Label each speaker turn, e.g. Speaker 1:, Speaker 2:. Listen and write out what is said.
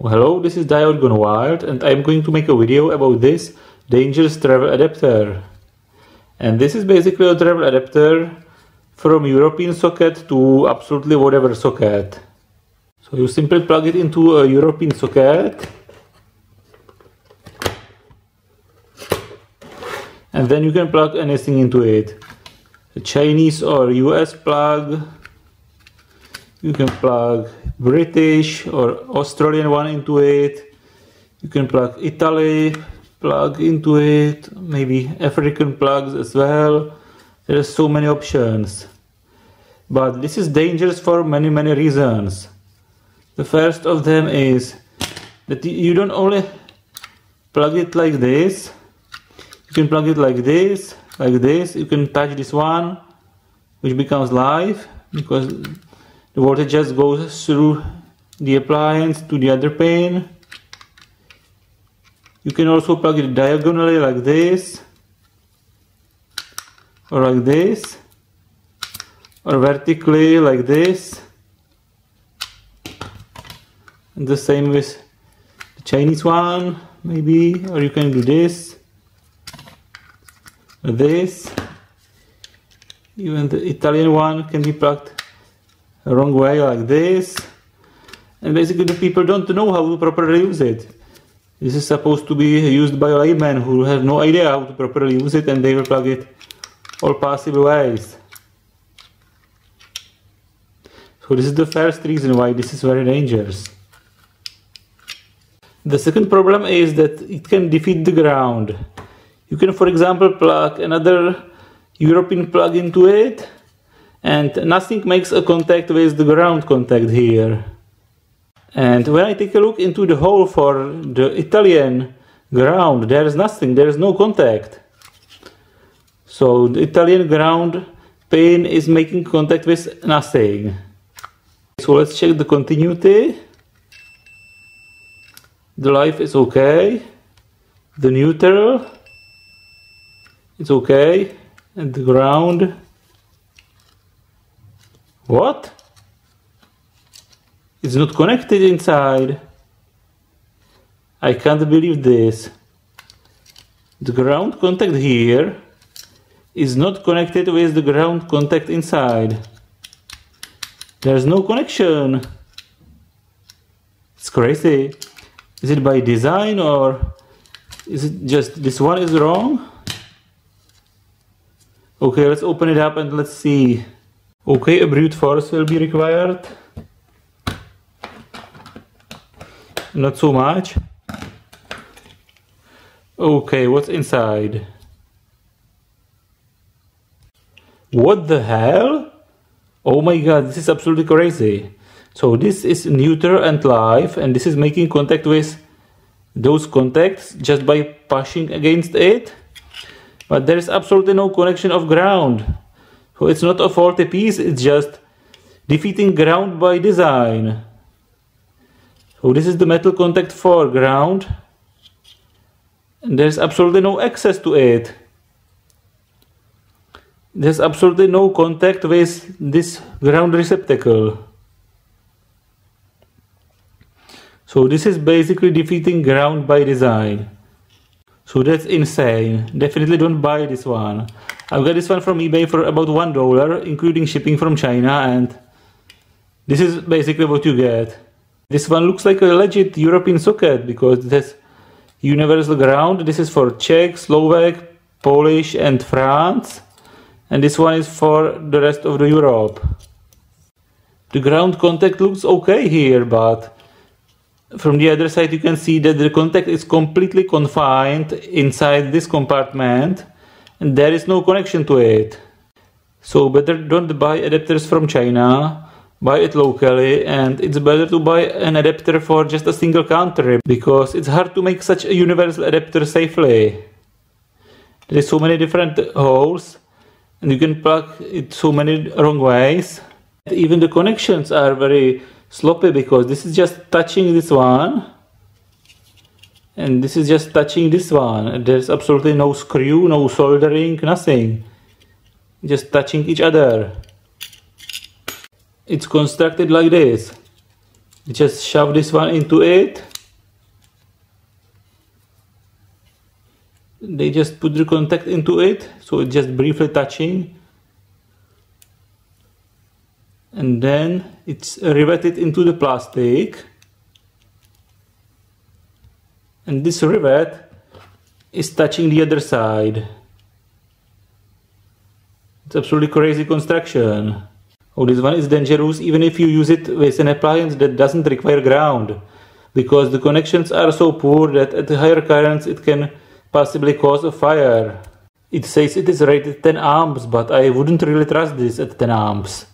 Speaker 1: Well, hello, this is Diode Gone Wild and I'm going to make a video about this dangerous travel adapter. And this is basically a travel adapter from European socket to absolutely whatever socket. So you simply plug it into a European socket and then you can plug anything into it. A Chinese or US plug, you can plug British or Australian one into it. You can plug Italy plug into it, maybe African plugs as well. There are so many options. But this is dangerous for many, many reasons. The first of them is that you don't only plug it like this, you can plug it like this, like this, you can touch this one, which becomes live because the voltage just goes through the appliance to the other pin. You can also plug it diagonally like this or like this or vertically like this and the same with the Chinese one maybe or you can do this or this even the Italian one can be plugged wrong way like this. And basically the people don't know how to properly use it. This is supposed to be used by laymen who have no idea how to properly use it and they will plug it all possible ways. So this is the first reason why this is very dangerous. The second problem is that it can defeat the ground. You can for example plug another European plug into it and nothing makes a contact with the ground contact here. And when I take a look into the hole for the Italian ground, there is nothing, there is no contact. So the Italian ground pin is making contact with nothing. So let's check the continuity. The life is okay. The neutral is okay. And the ground what? It's not connected inside. I can't believe this. The ground contact here is not connected with the ground contact inside. There's no connection. It's crazy. Is it by design or is it just this one is wrong? Okay, let's open it up and let's see. Okay, a brute force will be required. Not so much. Okay, what's inside? What the hell? Oh my god, this is absolutely crazy. So this is neutral and live and this is making contact with those contacts just by pushing against it. But there is absolutely no connection of ground. So it's not a faulty piece, it's just defeating ground by design. So this is the metal contact for ground. And there's absolutely no access to it. There's absolutely no contact with this ground receptacle. So this is basically defeating ground by design. So that's insane. Definitely don't buy this one. I got this one from eBay for about one dollar, including shipping from China, and this is basically what you get. This one looks like a legit European socket because it has universal ground. This is for Czech, Slovak, Polish, and France, and this one is for the rest of the Europe. The ground contact looks okay here, but from the other side you can see that the contact is completely confined inside this compartment and there is no connection to it. So better don't buy adapters from China, buy it locally and it's better to buy an adapter for just a single country because it's hard to make such a universal adapter safely. There is so many different holes and you can plug it so many wrong ways. Even the connections are very sloppy because this is just touching this one and this is just touching this one. There's absolutely no screw no soldering nothing. Just touching each other. It's constructed like this. You just shove this one into it. They just put the contact into it so it's just briefly touching. And then it's riveted into the plastic and this rivet is touching the other side it's absolutely crazy construction oh this one is dangerous even if you use it with an appliance that doesn't require ground because the connections are so poor that at higher currents it can possibly cause a fire. It says it is rated 10 amps, but I wouldn't really trust this at 10 amps.